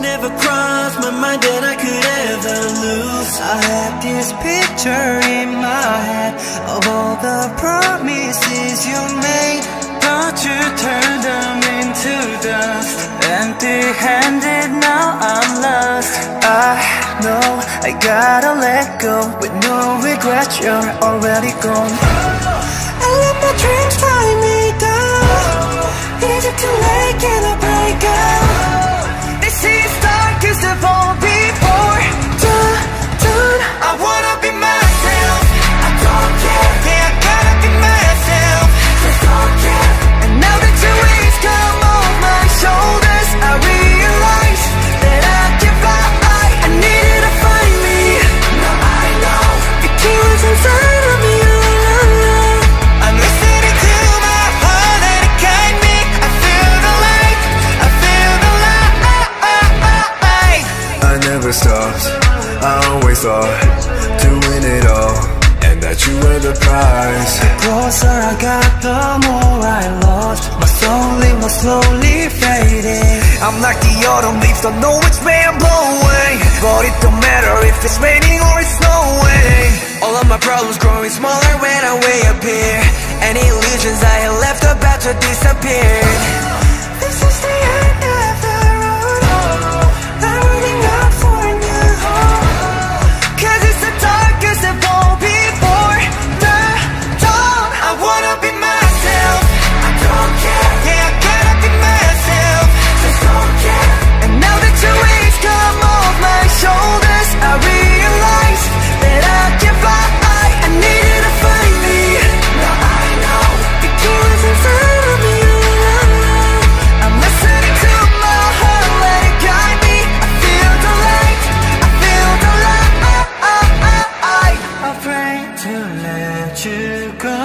Never crossed my mind that I could ever lose. I had this picture in my head Of all the promises you made But you turned them into dust. Empty-handed, now I'm lost. I know I gotta let go With no regrets, you're already gone. I let my dreams tie me down Is it too late, can I break out? Never stopped, I always thought To win it all, and that you were the prize. The closer I got, the more I lost. My soul, it was slowly fading. I'm like the autumn leaves, don't know which way I'm blowing But it don't matter if it's raining or it's snowing. All of my problems growing smaller when I'm way up here. Any illusions I had left about to disappear to let you go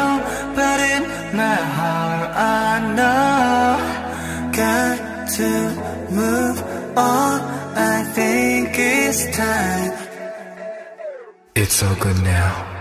But in my heart I know. Got to move on. I think it's time. It's all good now